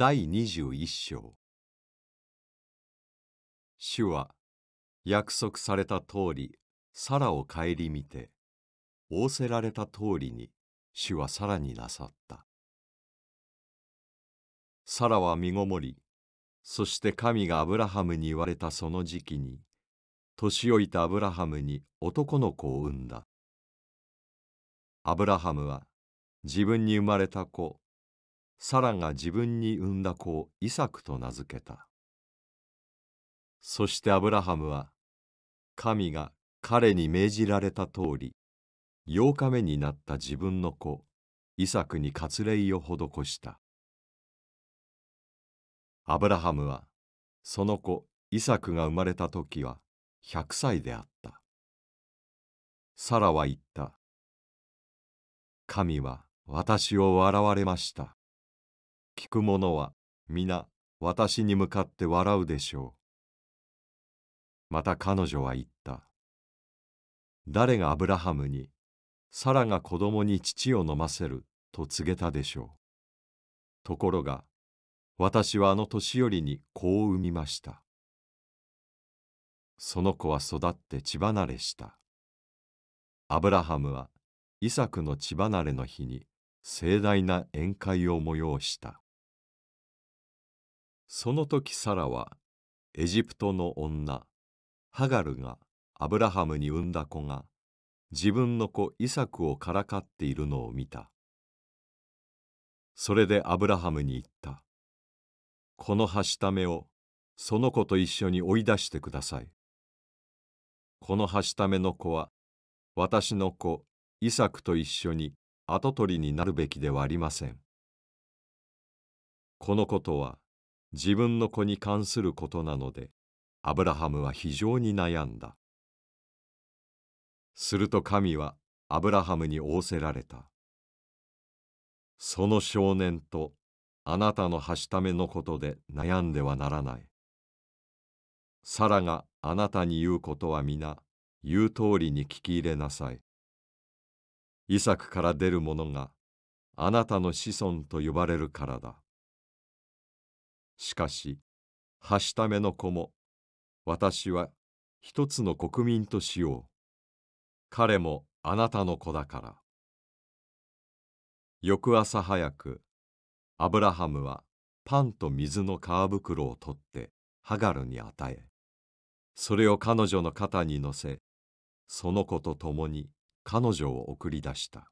第21章。主は約束された通りサラを顧みて仰せられた通りに主はさらになさった。サラは身ごもりそして神がアブラハムに言われたその時期に年老いたアブラハムに男の子を産んだ。アブラハムは自分に生まれた子サラが自分に産んだ子をイサクと名付けた。そしてアブラハムは神が彼に命じられた通り8日目になった自分の子イサクに割礼を施した。アブラハムはその子イサクが生まれた時は100歳であった。サラは言った。神は私を笑われました。聞く者は皆私に向かって笑うでしょう。また彼女は言った。誰がアブラハムにサラが子供に乳を飲ませると告げたでしょう。ところが私はあの年寄りに子を産みました。その子は育って血離れした。アブラハムはイサクの血離れの日に盛大な宴会を催した。その時サラはエジプトの女ハガルがアブラハムに産んだ子が自分の子イサクをからかっているのを見た。それでアブラハムに言った。このはしためをその子と一緒に追い出してください。このはしための子は私の子イサクと一緒に跡取りになるべきではありません。このことは自分の子に関することなので、アブラハムは非常に悩んだ。すると神はアブラハムに仰せられた。その少年とあなたのはしためのことで悩んではならない。サラがあなたに言うことは皆言う通りに聞き入れなさい。イサクから出るものがあなたの子孫と呼ばれるからだ。しかし、はしための子も私は一つの国民としよう。彼もあなたの子だから。翌朝早く、アブラハムはパンと水の皮袋を取ってハガルに与え、それを彼女の肩に乗せ、その子と共に彼女を送り出した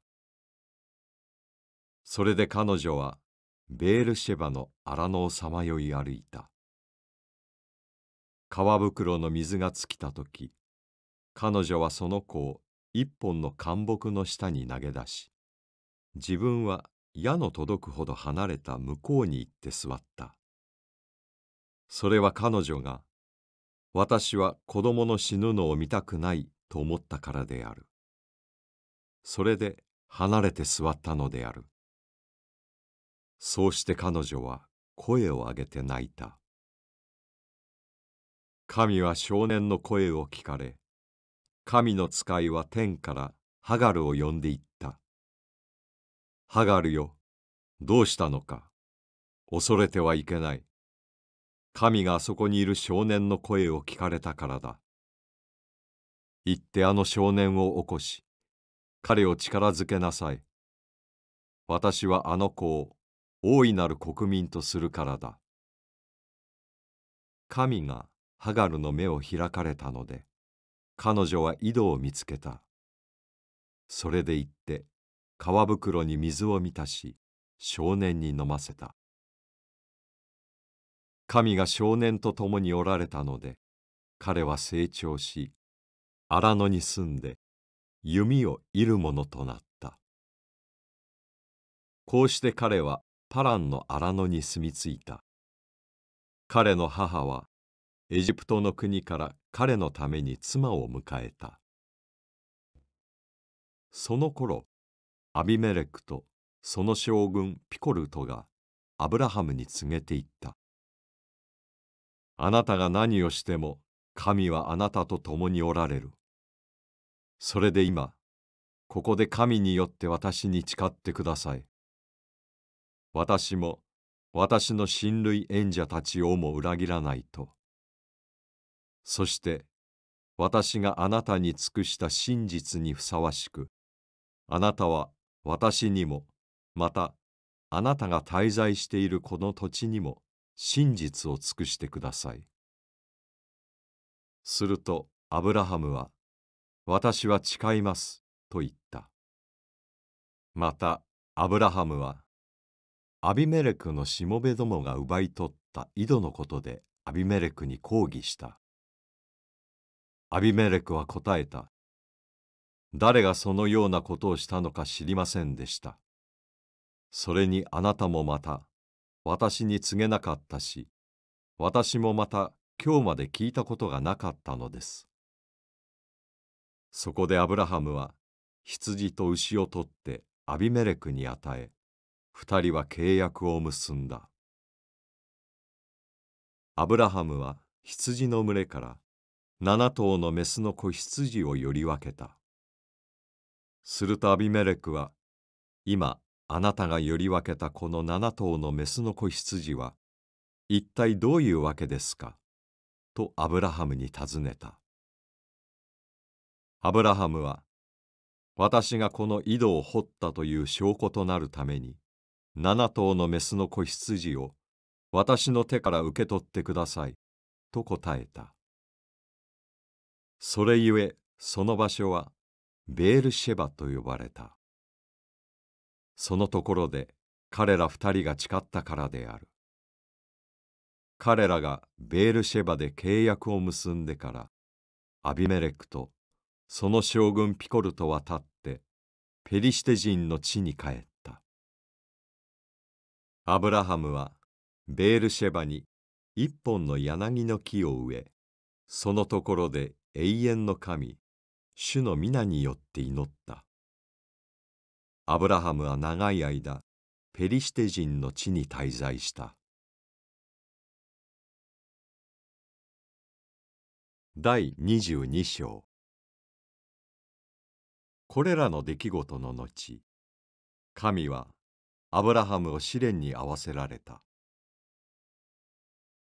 それで彼女はベールシェバの荒野をさまよい歩いた。皮袋の水が尽きた時彼女はその子を一本の干木の下に投げ出し自分は矢の届くほど離れた向こうに行って座った。それは彼女が私は子供の死ぬのを見たくないと思ったからである。それで離れて座ったのである。そうして彼女は声を上げて泣いた。神は少年の声を聞かれ神の使いは天からハガルを呼んでいった。ハガルよどうしたのか。恐れてはいけない。神があそこにいる少年の声を聞かれたからだ。行ってあの少年を起こし彼を力づけなさい。私はあの子を大いなる国民とするからだ。神がハガルの目を開かれたので、彼女は井戸を見つけた。それで行って、皮袋に水を満たし、少年に飲ませた。神が少年と共におられたので、彼は成長し、荒野に住んで、弓を射るものとなったこうして彼はパランの荒野に住み着いた。彼の母はエジプトの国から彼のために妻を迎えた。その頃アビメレクとその将軍ピコルトがアブラハムに告げていった。あなたが何をしても神はあなたと共におられる。それで今、ここで神によって私に誓ってください。私も私の親類縁者たちをも裏切らないと。そして私があなたに尽くした真実にふさわしく、あなたは私にも、またあなたが滞在しているこの土地にも真実を尽くしてください。するとアブラハムは、私は誓いますと言った。またアブラハムは、アビメレクのしもべどもが奪い取った井戸のことでアビメレクに抗議した。アビメレクは答えた。誰がそのようなことをしたのか知りませんでした。それにあなたもまた私に告げなかったし、私もまた今日まで聞いたことがなかったのです。そこでアブラハムは羊と牛を取ってアビメレクに与え、二人は契約を結んだ。アブラハムは羊の群れから七頭のメスの子羊をより分けた。するとアビメレクは、今あなたがより分けたこの七頭のメスの子羊は、一体どういうわけですか？とアブラハムに尋ねた。アブラハムは、私がこの井戸を掘ったという証拠となるために、七頭のメスの子羊を私の手から受け取ってください、と答えた。それゆえ、その場所は、ベールシェバと呼ばれた。そのところで彼ら二人が誓ったからである。彼らがベールシェバで契約を結んでからアビメレクとその将軍ピコルと渡ってペリシテ人の地に帰った。アブラハムはベールシェバに一本の柳の木を植えそのところで永遠の神主の皆によって祈った。アブラハムは長い間ペリシテ人の地に滞在した第22章これらの出来事の後神はアブラハムを試練に合わせられた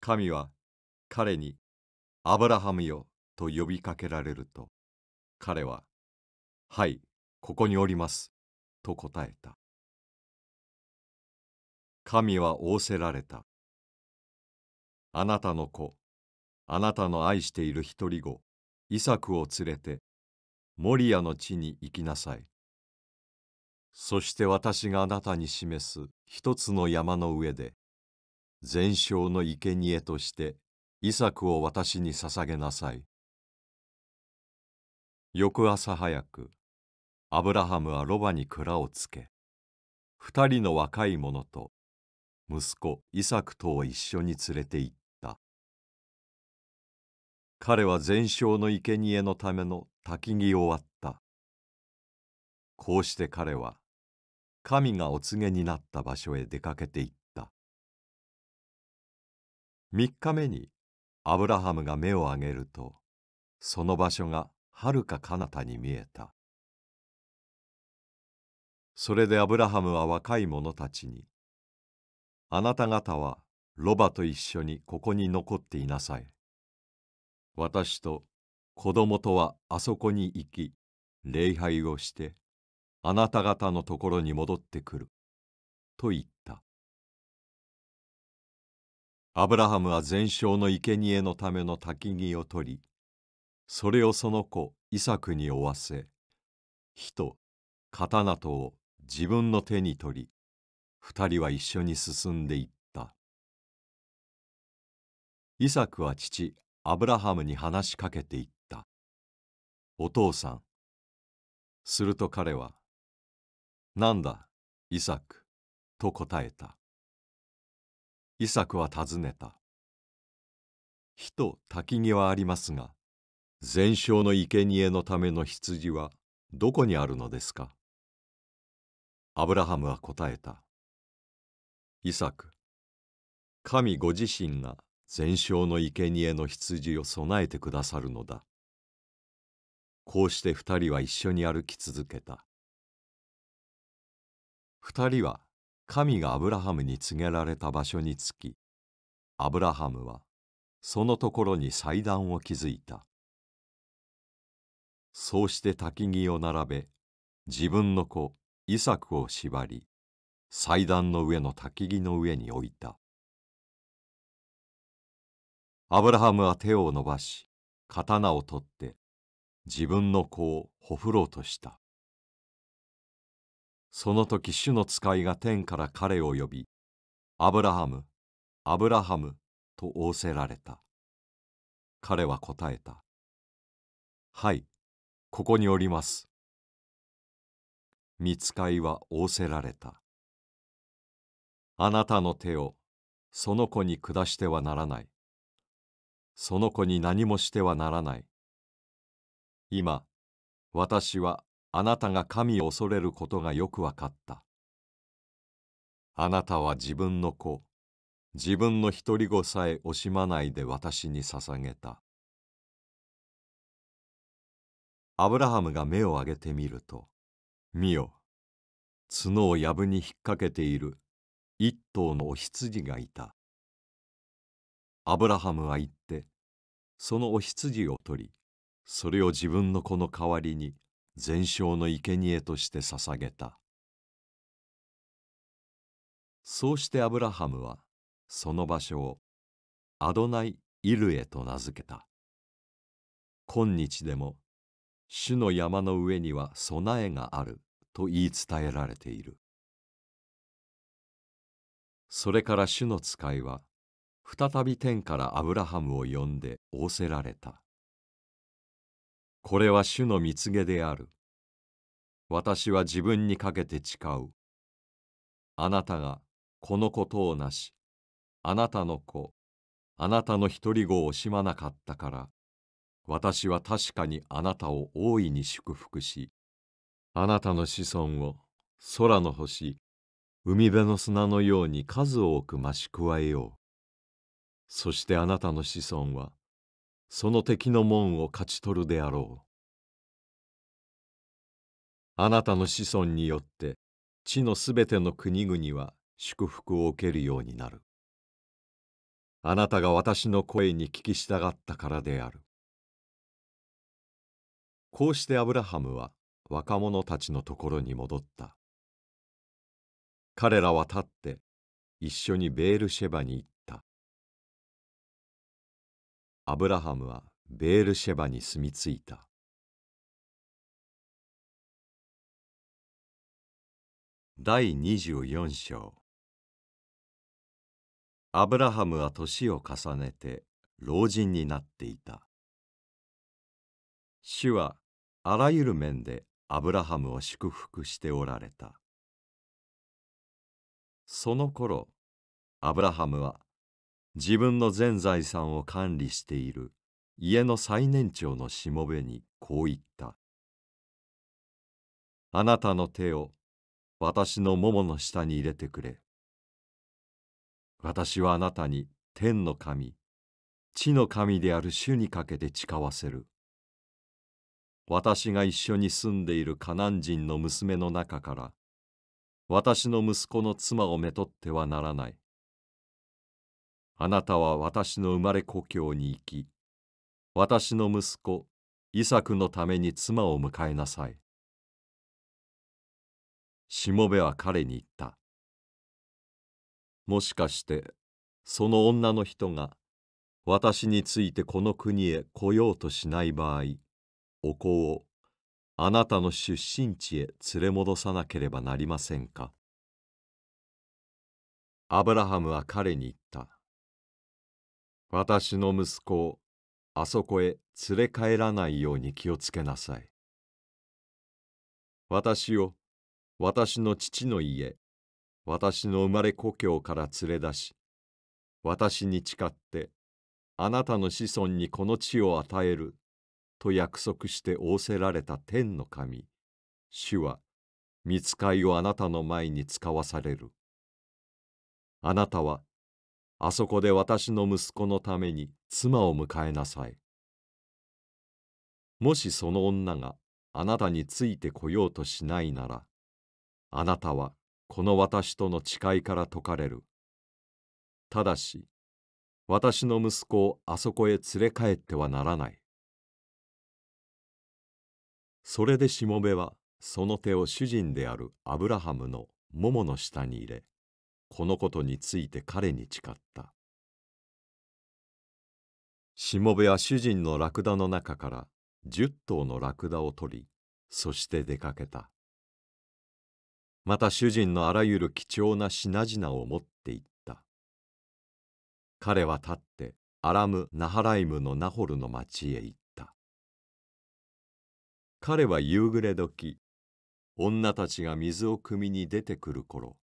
神は彼に「アブラハムよ」と呼びかけられると彼は「はいここにおります」と答えた。神は仰せられた。あなたの子、あなたの愛している一人子、イサクを連れて、モリアの地に行きなさい。そして私があなたに示す一つの山の上で、全焼の生贄としてイサクを私に捧げなさい。翌朝早く、アブラハムはロバに蔵をつけ二人の若い者と息子イサクとを一緒に連れて行った彼は全焼の生贄のための焚き木を割ったこうして彼は神がお告げになった場所へ出かけて行った三日目にアブラハムが目を上げるとその場所がはるか彼方に見えたそれでアブラハムは若い者たちに、あなた方はロバと一緒にここに残っていなさい。私と子供とはあそこに行き、礼拝をして、あなた方のところに戻ってくる。と言った。アブラハムは全焼の生贄のための焚き木を取り、それをその子イサクに負わせ、火と刀とを自分の手に取り二人は一緒に進んでいったイサクは父アブラハムに話しかけていったお父さんすると彼はなんだイサク？と答えたイサクは尋ねた火と焚き木はありますが全焼の生贄のための羊はどこにあるのですか？アブラハムは答えた。イサク、神ご自身が全焼の生贄の羊を備えてくださるのだ。こうして二人は一緒に歩き続けた。二人は神がアブラハムに告げられた場所に着きアブラハムはそのところに祭壇を築いた。そうして焚き木を並べ自分の子イサクを縛り祭壇の上の焚き木の上に置いた。アブラハムは手を伸ばし刀を取って自分の子をほふろうとした。その時主の使いが天から彼を呼びアブラハムアブラハムと仰せられた。彼は答えた。はいここにおります。見つかいは仰せられた。あなたの手をその子に下してはならない。その子に何もしてはならない。今、私はあなたが神を恐れることがよくわかった。あなたは自分の子、自分の独り子さえ惜しまないで私に捧げた。アブラハムが目を上げてみると、見よ、角を藪に引っ掛けている一頭のお羊がいた。アブラハムは言ってそのお羊を取りそれを自分の子の代わりに全焼の生贄として捧げた。そうしてアブラハムはその場所をアドナイ・イルエと名付けた。今日でも主の山の上には備えがあると言い伝えられている。それから主の使いは再び天からアブラハムを呼んで仰せられた。これは主の蜜げである。私は自分にかけて誓う。あなたがこのことをなし、あなたの子、あなたの一人子を惜しまなかったから、私は確かにあなたを大いに祝福し、あなたの子孫を空の星、海辺の砂のように数多く増し加えよう。そしてあなたの子孫はその敵の門を勝ち取るであろう。あなたの子孫によって地のすべての国々は祝福を受けるようになる。あなたが私の声に聞き従ったからである。こうしてアブラハムは若者たちのところに戻った。彼らは立って一緒にベールシェバに行った。アブラハムはベールシェバに住み着いた。第24章アブラハムは年を重ねて老人になっていた。主はあらゆる面でアブラハムを祝福しておられた。その頃、アブラハムは自分の全財産を管理している家の最年長のしもべにこう言った。あなたの手を私のももの下に入れてくれ。私はあなたに天の神、地の神である主にかけて誓わせる。私が一緒に住んでいるカナン人の娘の中から、私の息子の妻をめとってはならない。あなたは私の生まれ故郷に行き、私の息子、イサクのために妻を迎えなさい。しもべは彼に言った。もしかして、その女の人が、私についてこの国へ来ようとしない場合、お子をあなたの出身地へ連れ戻さなければなりませんか？アブラハムは彼に言った。私の息子をあそこへ連れ帰らないように気をつけなさい。私を私の父の家、私の生まれ故郷から連れ出し、私に誓ってあなたの子孫にこの地を与えると約束して仰せられた天の神、主は見つかいをあなたの前に使わされる。あなたはあそこで私の息子のために妻を迎えなさい。もしその女があなたについてこようとしないなら、あなたはこの私との誓いから解かれる。ただし、私の息子をあそこへ連れ帰ってはならない。それでしもべはその手を主人であるアブラハムのももの下に入れ、このことについて彼に誓った。しもべは主人のラクダの中から十頭のラクダを取り、そして出かけた。また主人のあらゆる貴重な品々を持って行った。彼は立ってアラム・ナハライムのナホルの町へ行った。彼は夕暮れ時、女たちが水を汲みに出てくる頃、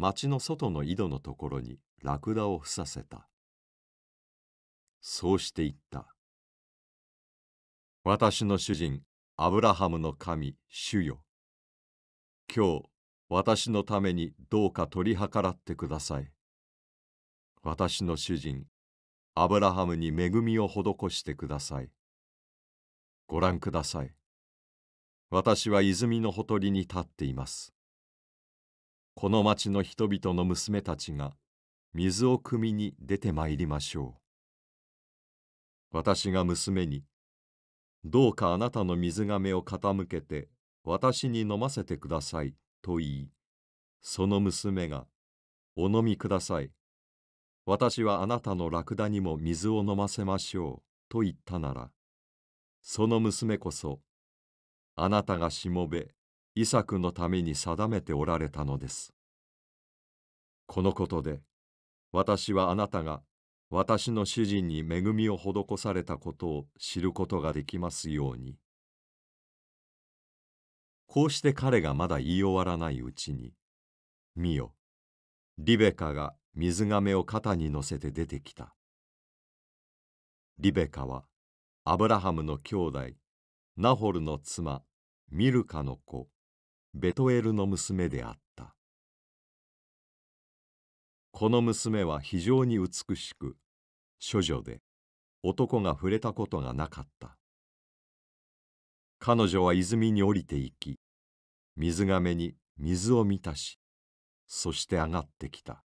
町の外の井戸のところにラクダをふさせた。そうして言った。私の主人、アブラハムの神、主よ。今日、私のためにどうか取り計らってください。私の主人、アブラハムに恵みを施してください。ご覧ください。私は泉のほとりに立っています。この町の人々の娘たちが水を汲みに出てまいりましょう。私が娘に、どうかあなたの水がめを傾けて私に飲ませてくださいと言い、その娘が、お飲みください。私はあなたのラクダにも水を飲ませましょうと言ったなら、その娘こそあなたがしもべ、イサクのために定めておられたのです。このことで、私はあなたが私の主人に恵みを施されたことを知ることができますように。こうして彼がまだ言い終わらないうちに、見よ、リベカが水がめを肩に乗せて出てきた。リベカはアブラハムの兄弟、ナホルの妻、ミルカの子ベトエルの娘であった。この娘は非常に美しく処女で男が触れたことがなかった。彼女は泉に降りていき水がめに水を満たしそして上がってきた。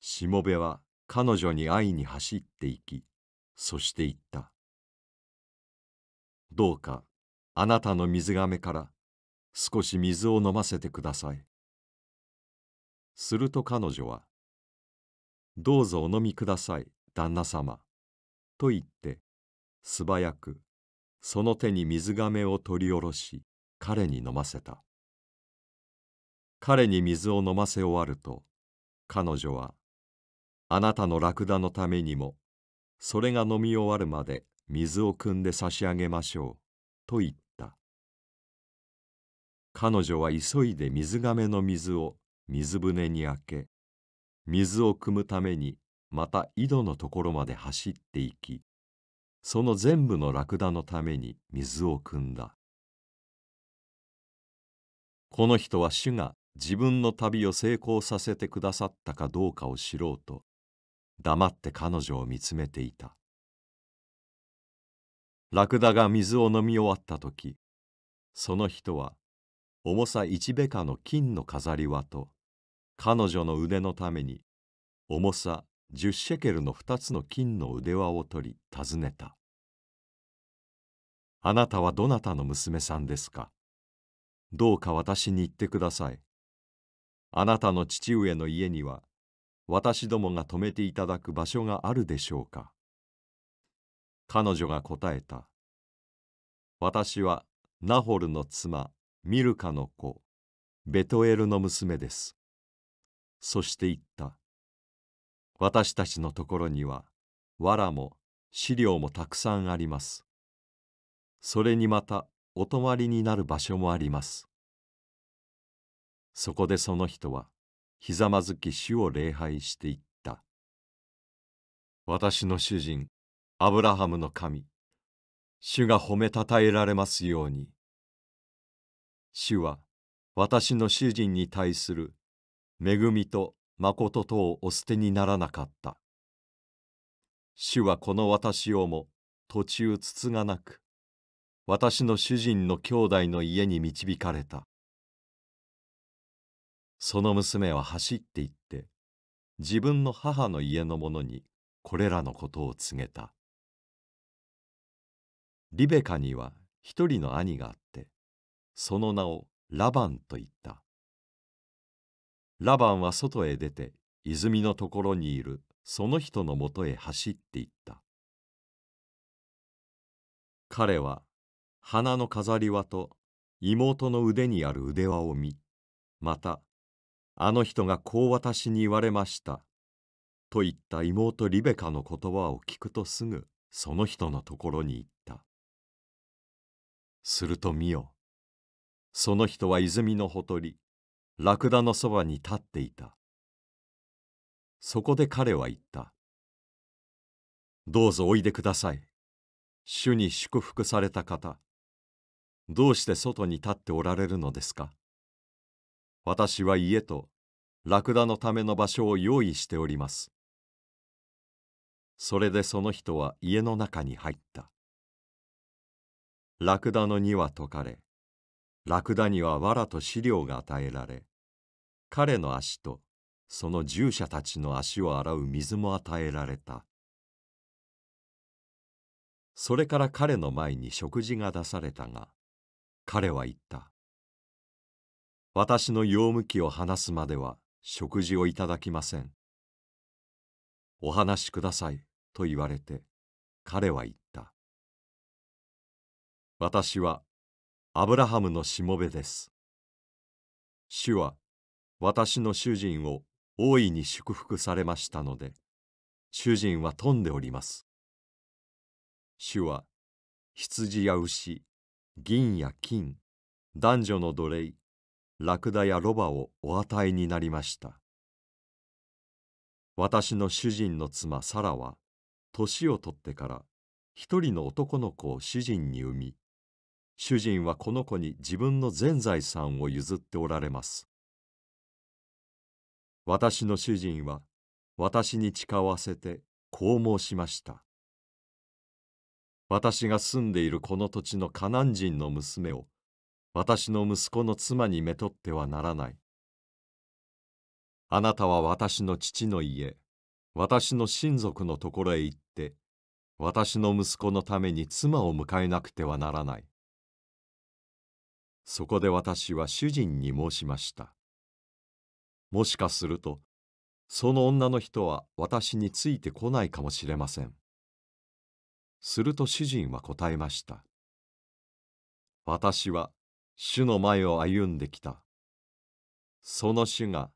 しもべは彼女に会いに走っていきそして言った「どうかあなたの水がめから少し水を飲ませてください。すると彼女は、どうぞお飲みください、旦那様。と言って、素早く、その手に水がめを取り下ろし、彼に飲ませた。彼に水を飲ませ終わると、彼女は、あなたのラクダのためにも、それが飲み終わるまで水を汲んで差し上げましょう。と言っ彼女は急いで水がめの水を水舟に開け水を汲むためにまた井戸のところまで走っていきその全部のラクダのために水を汲んだ。この人は主が自分の旅を成功させてくださったかどうかを知ろうと黙って彼女を見つめていた。ラクダが水を飲み終わった時その人は重さ1ベカの金の飾り輪と彼女の腕のために重さ10シェケルの2つの金の腕輪を取り尋ねた。あなたはどなたの娘さんですか？どうか私に言ってください。あなたの父上の家には私どもが泊めていただく場所があるでしょうか？彼女が答えた。私はナホルの妻ミルカの子ベトエルの娘です。そして言った。私たちのところには藁も資料もたくさんあります。それにまたお泊まりになる場所もあります。そこでその人はひざまずき主を礼拝していった。私の主人アブラハムの神主が褒めたたえられますように主は私の主人に対する恵みと誠とをお捨てにならなかった。主はこの私をも途中つつがなく、私の主人の兄弟の家に導かれた。その娘は走って行って自分の母の家の者にこれらのことを告げたリベカには一人の兄があってその名をラバンと言った。ラバンは外へ出て泉のところにいるその人のもとへ走っていった。彼は花の飾り輪と妹の腕にある腕輪を見またあの人がこう私に言われましたと言った妹リベカの言葉を聞くとすぐその人のところに行った。すると見よその人は泉のほとりラクダのそばに立っていた。そこで彼は言った。どうぞおいでください。主に祝福された方。どうして外に立っておられるのですか。私は家とラクダのための場所を用意しております。それでその人は家の中に入った。ラクダの荷は解かれ、ラクダには藁と飼料が与えられ、彼の足とその従者たちの足を洗う水も与えられた。それから彼の前に食事が出されたが、彼は言った。私の用向きを話すまでは食事をいただきません。お話しくださいと言われて彼は言った。私はアブラハムのしもべです。主は私の主人を大いに祝福されましたので、主人は富んでおります。主は羊や牛、銀や金、男女の奴隷、ラクダやロバをお与えになりました。私の主人の妻サラは年を取ってから一人の男の子を主人に産み、主人はこの子に自分の全財産を譲っておられます。私の主人は私に誓わせてこう申しました。私が住んでいるこの土地のカナン人の娘を私の息子の妻にめとってはならない。あなたは私の父の家、私の親族のところへ行って、私の息子のために妻を迎えなくてはならない。そこで私は主人に申しました。もしかすると、その女の人は私についてこないかもしれません。すると主人は答えました。私は主の前を歩んできた。その主が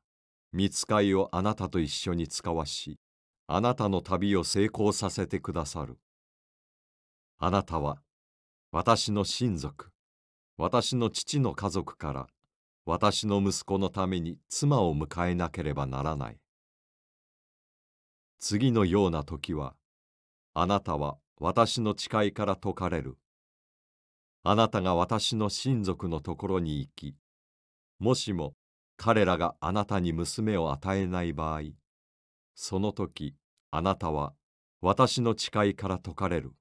見つかいをあなたと一緒に使わし、あなたの旅を成功させてくださる。あなたは私の親族、私の父の家族から私の息子のために妻を迎えなければならない。次のような時は、あなたは私の誓いから解かれる。あなたが私の親族のところに行き、もしも彼らがあなたに娘を与えない場合、その時あなたは私の誓いから解かれる。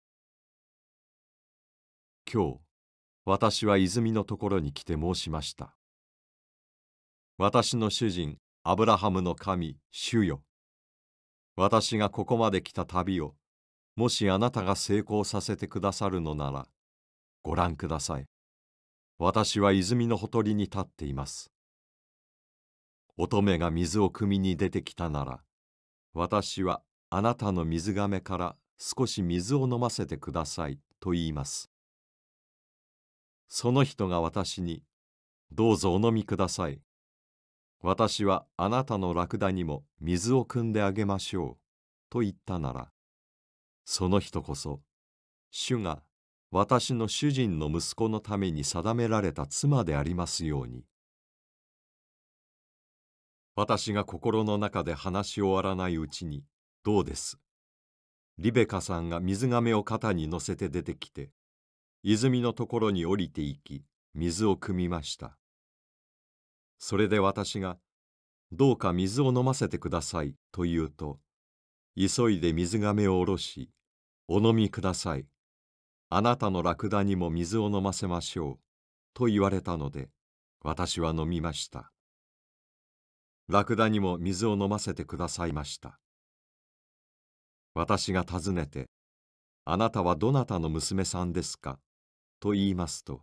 今日、私は泉のところに来て申しました。私の主人、アブラハムの神、主よ。私がここまで来た旅を、もしあなたが成功させてくださるのなら、ご覧ください。私は泉のほとりに立っています。乙女が水を汲みに出てきたなら、私はあなたの水がめから少し水を飲ませてくださいと言います。その人が私に、どうぞお飲みください。私はあなたのラクダにも水を汲んであげましょう。と言ったなら、その人こそ、主が私の主人の息子のために定められた妻でありますように。私が心の中で話し終わらないうちに、どうです？リベカさんが水がめを肩に乗せて出てきて、泉のところに降りていき、水を汲みました。それで私が、どうか水を飲ませてくださいと言うと、急いで水がめを下ろし、お飲みください。あなたのラクダにも水を飲ませましょう。と言われたので、私は飲みました。ラクダにも水を飲ませてくださいました。私が尋ねて、あなたはどなたの娘さんですか？と言いますと、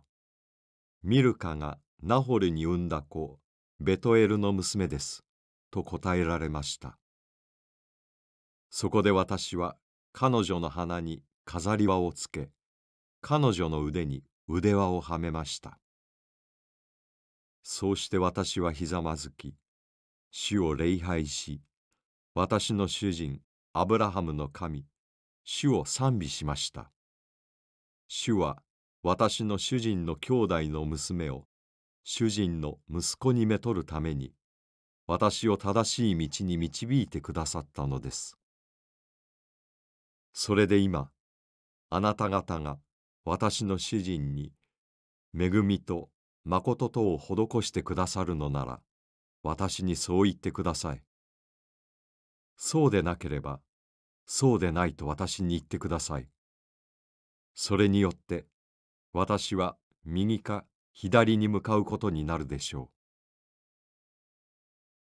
ミルカがナホルに産んだ子、ベトエルの娘です。と答えられました。そこで私は彼女の鼻に飾り輪をつけ、彼女の腕に腕輪をはめました。そうして私はひざまずき、主を礼拝し、私の主人、アブラハムの神、主を賛美しました。主は私の主人の兄弟の娘を主人の息子にめとるために私を正しい道に導いてくださったのです。それで今、あなた方が私の主人に恵みと誠とを施してくださるのなら、私にそう言ってください。そうでなければ、そうでないと私に言ってください。それによって、私は右か左に向かうことになるでしょう。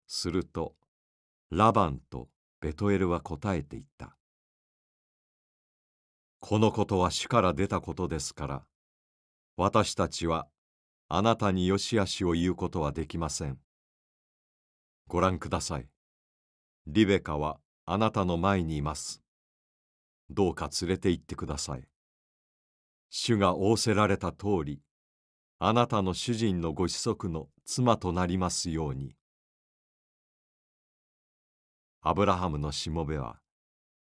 すると、ラバンとベトエルは答えていった。このことは主から出たことですから、私たちはあなたによしあしを言うことはできません。ご覧ください。リベカはあなたの前にいます。どうか連れて行ってください。主が仰せられた通り、あなたの主人のご子息の妻となりますように。アブラハムのしもべは、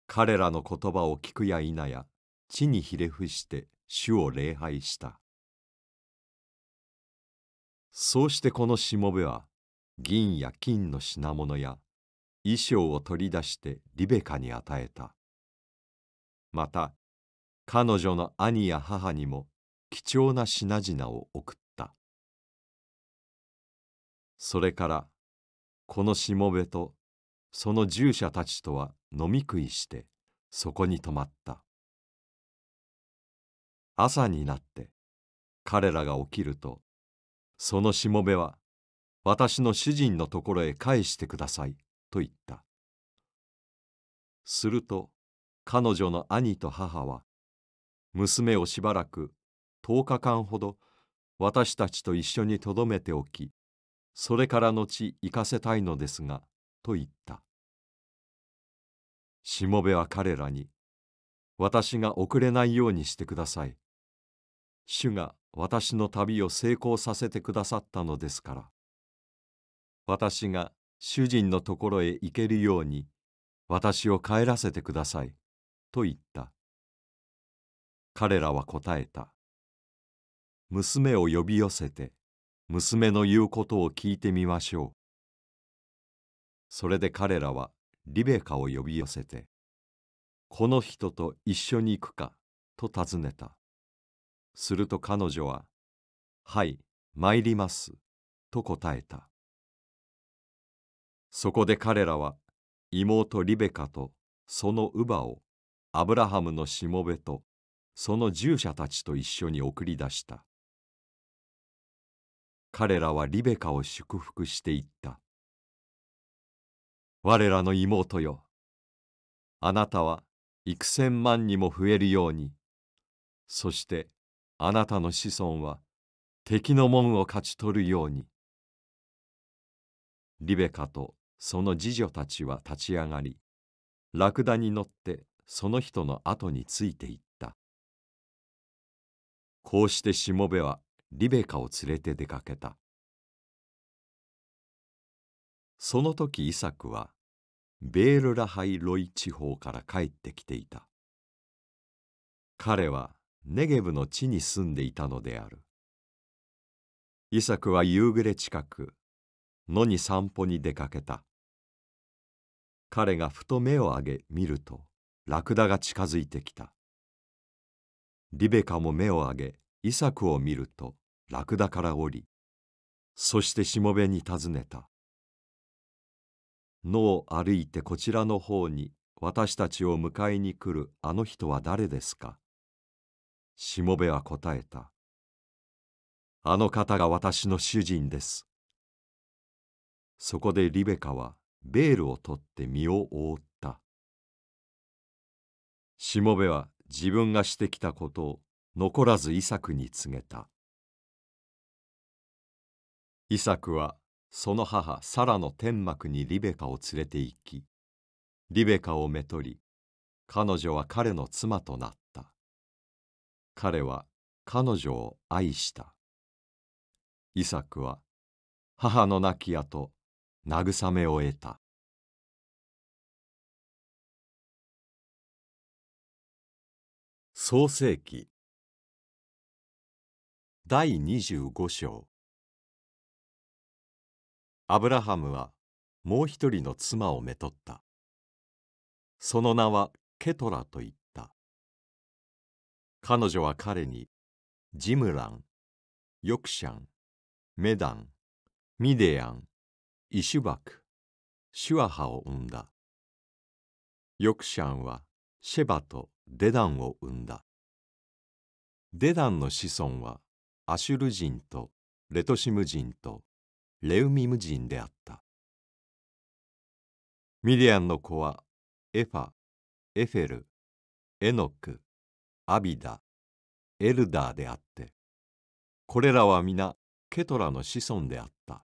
彼らの言葉を聞くや否や、地にひれ伏して主を礼拝した。そうしてこのしもべは、銀や金の品物や衣装を取り出してリベカに与えた。また、彼女の兄や母にも貴重な品々を送った。それから、このしもべとその従者たちとは飲み食いしてそこに泊まった。朝になって彼らが起きると、そのしもべは私の主人のところへ返してください。と言った。すると彼女の兄と母は娘をしばらく10日間ほど私たちと一緒にとどめておきそれから後行かせたいのですがと言った。しもべは彼らに私が遅れないようにしてください。主が私の旅を成功させてくださったのですから。私が主人のところへ行けるように私を帰らせてください。と言った。彼らは答えた。娘を呼び寄せて娘の言うことを聞いてみましょう。それで彼らはリベカを呼び寄せて、この人と一緒に行くかと尋ねた。すると彼女は、はい、参ります、と答えた。そこで彼らは妹リベカとその乳母をアブラハムのしもべとその従者たちと一緒に送り出した。彼らはリベカを祝福していった。我らの妹よ。あなたは幾千万にも増えるように、そしてあなたの子孫は敵の門を勝ち取るように。リベカとその次女たちは立ち上がりラクダに乗ってその人の後についていったこうしてしもべはリベカを連れて出かけた。その時イサクはベールラハイロイ地方から帰ってきていた。彼はネゲブの地に住んでいたのである。イサクは夕暮れ近く野に散歩に出かけた。彼がふと目を上げ見るとラクダが近づいてきた。リベカも目を上げイサクを見るとラクダから降りそしてしもべに尋ねた。野を歩いてこちらの方に私たちを迎えに来るあの人は誰ですか？しもべは答えた。あの方が私の主人です。そこでリベカはベールを取って身を覆った。しもべは自分がしてきたことを残らずイサクに告げた。イサクはその母サラの天幕にリベカを連れて行き、リベカをめとり、彼女は彼の妻となった。彼は彼女を愛した。イサクは母の亡き後、慰めを得た。創世記第25章アブラハムはもう一人の妻をめとった。その名はケトラと言った。彼女は彼にジムラン、ヨクシャン、メダン、ミデヤン、イシュバク、シュアハを生んだ。ヨクシャンはシェバとデダンを生んだ。デダンの子孫はアシュル人とレトシム人とレウミム人であった。ミディアンの子はエファ、エフェル、エノク、アビダ、エルダーであって、これらは皆ケトラの子孫であった。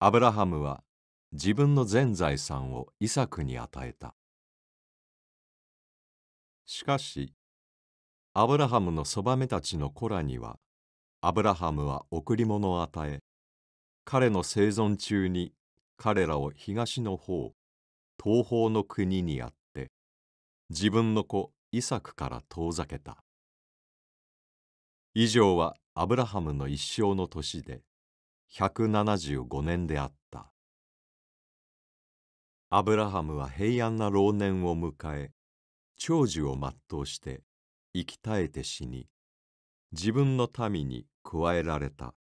アブラハムは自分の全財産をイサクに与えた。しかし、アブラハムのそばめたちの子らにはアブラハムは贈り物を与え彼の生存中に彼らを東の方東方の国にあって自分の子イサクから遠ざけた。以上はアブラハムの一生の年で175年であった。アブラハムは平安な老年を迎え長寿を全うして生き絶えて死に自分の民に加えられた。